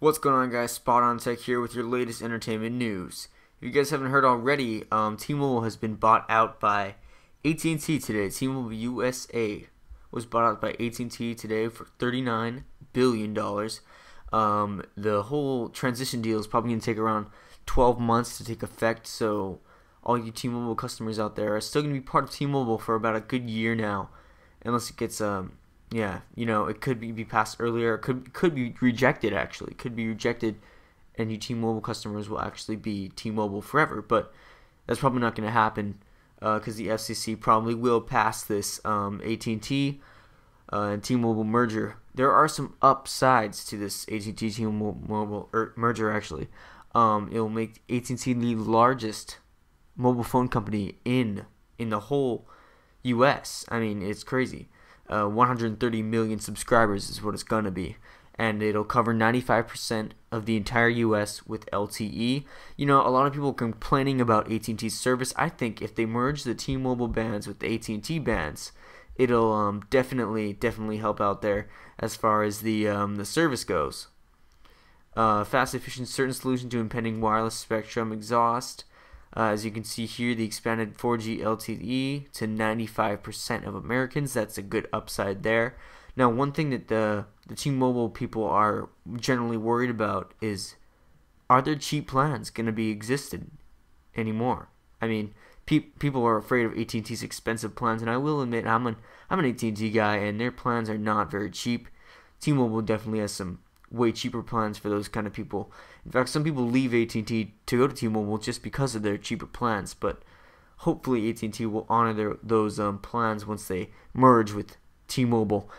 What's going on, guys? Spot on Tech here with your latest entertainment news. If you guys haven't heard already, um, T-Mobile has been bought out by AT&T today. T-Mobile USA was bought out by AT&T today for 39 billion dollars. Um, the whole transition deal is probably going to take around 12 months to take effect. So all you T-Mobile customers out there are still going to be part of T-Mobile for about a good year now, unless it gets um yeah, you know, it could be, be passed earlier. It could could be rejected actually. It could be rejected, and you T-Mobile customers will actually be T-Mobile forever. But that's probably not going to happen because uh, the FCC probably will pass this um, AT&T uh, and T-Mobile merger. There are some upsides to this AT&T T-Mobile er, merger actually. Um, it will make AT&T the largest mobile phone company in in the whole U.S. I mean, it's crazy uh, 130 million subscribers is what it's going to be. And it'll cover 95% of the entire U.S. with LTE. You know, a lot of people complaining about AT&T's service. I think if they merge the T-Mobile bands with the AT&T bands, it'll um, definitely, definitely help out there as far as the um, the service goes. Uh, fast, efficient, certain solution to impending wireless spectrum exhaust. Uh, as you can see here, the expanded 4G LTE to 95% of Americans. That's a good upside there. Now, one thing that the, the T-Mobile people are generally worried about is, are there cheap plans going to be existed anymore? I mean, pe people are afraid of AT&T's expensive plans, and I will admit I'm an I'm an AT&T guy, and their plans are not very cheap. T-Mobile definitely has some way cheaper plans for those kind of people. In fact, some people leave AT&T to go to T-Mobile just because of their cheaper plans, but hopefully AT&T will honor their, those um, plans once they merge with T-Mobile.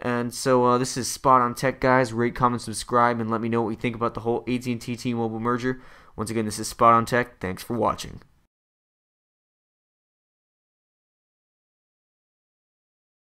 And so uh, this is Spot on Tech, guys. Rate, comment, subscribe, and let me know what you think about the whole AT&T T-Mobile merger. Once again, this is Spot on Tech. Thanks for watching.